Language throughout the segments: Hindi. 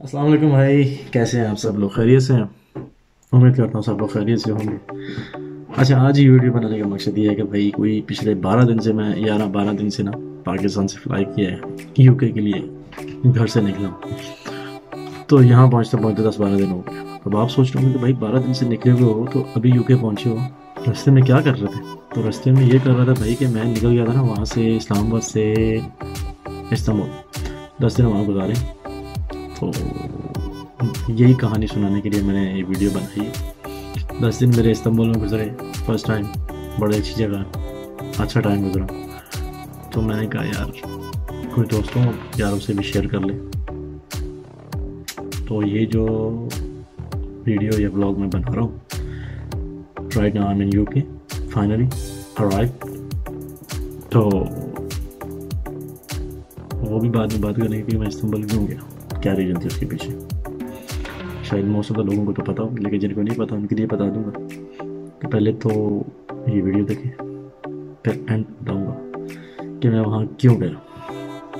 अस्सलाम वालेकुम भाई, कैसे हैं आप सब लोग? खैरियत से हैं? उम्मीद करता हूँ सब लोग खैरियत से होंगे। अच्छा आज ये वीडियो बनाने का मकसद ये है कि भाई, कोई पिछले बारह दिन से मैं ग्यारह बारह दिन से ना, पाकिस्तान से फ्लाई किया है यूके के लिए, घर से निकला तो यहाँ पहुँचते पहुँचते दस बारह दिन हो गए। अब आप सोच रहे होंगे कि भाई, बारह दिन से निकले हुए हो तो अभी यूके पहुँचे हो, रास्ते में क्या कर रहे थे? तो रास्ते में ये कर रहा था भाई कि मैं निकल गया था ना, वहाँ से इस्लामाबाद से इस्तांबुल। दस दिन वहाँ गुजारे। तो यही कहानी सुनाने के लिए मैंने ये वीडियो बनाई है। दस दिन मेरे इस्तांबुल में गुजरे फ़र्स्ट टाइम बड़ी अच्छी जगह अच्छा टाइम गुजरा। तो मैंने कहा, यार, कोई दोस्तों यारों से भी शेयर कर ले। तो ये जो वीडियो या ब्लॉग मैं बना रहा हूँ right now I am in UK finally arrive तो वो भी बाद में बात करने की मैं इस्तांबुल क्यों गया। क्या रीज़न थी उसके पीछे? शायद मोस्ट ऑफ़ द लोगों को तो पता हो, लेकिन जिनको नहीं पता, उनके लिए बता दूँगा। कि पहले तो ये वीडियो देखें, फिर एंड बताऊँगा कि मैं वहाँ क्यों गया।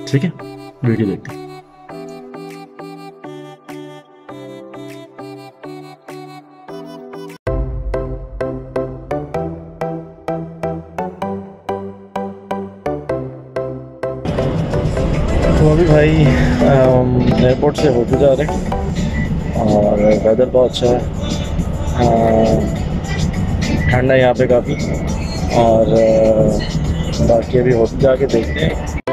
ठीक है? वीडियो देखते हैं तो अभी भाई एयरपोर्ट से होते जा रहे हैं और वेदर बहुत अच्छा है। ठंड है यहाँ पे काफ़ी और बाकी अभी होते जाके देखते हैं।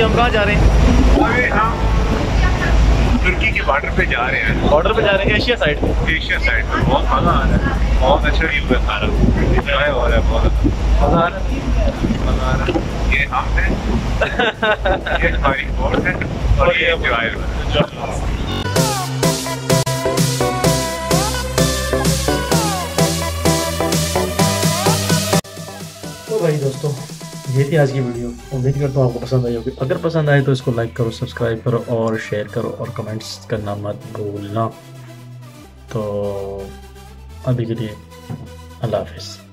अभी हम कहाँ जा रहे हैं? अभी हम तुर्की के बॉर्डर पे जा रहे हैं। बॉर्डर पे जा रहे हैं एशिया साइड एशिया साइड पे। बहुत मज़ा आ रहा है। बहुत अच्छा व्यू है सारा। इंजॉय हो रहा है बहुत। मज़ा आ रहा है? मज़ा आ रहा है। ये हम हैं। ये हमारी बोट है। और ये एंजॉय तो भाई दोस्तों ये थी आज की वीडियो। उम्मीद करता हूँ आपको पसंद आई होगी। अगर पसंद आए तो इसको लाइक करो सब्सक्राइब करो और शेयर करो और कमेंट्स करना मत भूलना। तो अभी के लिए अल्लाह हाफिज़।